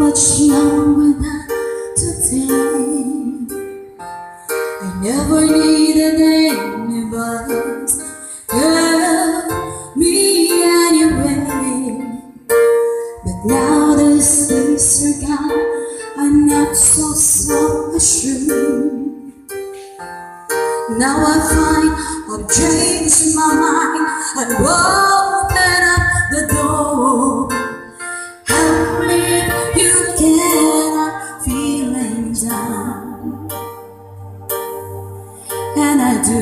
much younger than today. I never needed anybody's help me anyway. But now the days are gone, I'm not so self-assured. Now I find I've changed my mind and open And I do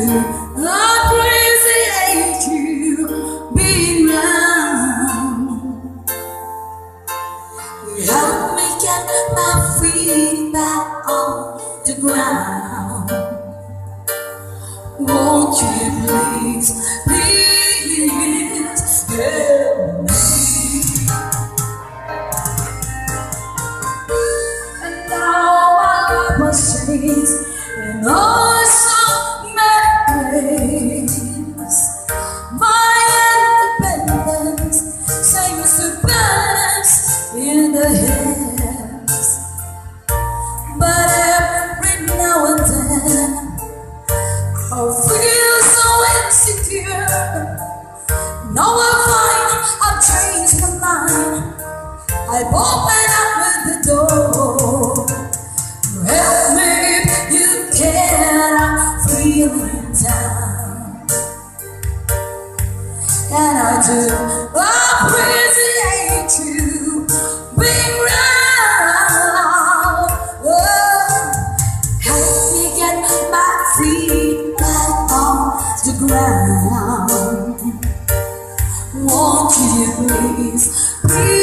appreciate you being around. Help me get my feet back on the ground. Won't you please, please help me? And all I feel so insecure. Now I find I've changed my mind. I've opened up the door. Help me you can. I'm feeling down. And I do the. Won't you please, please?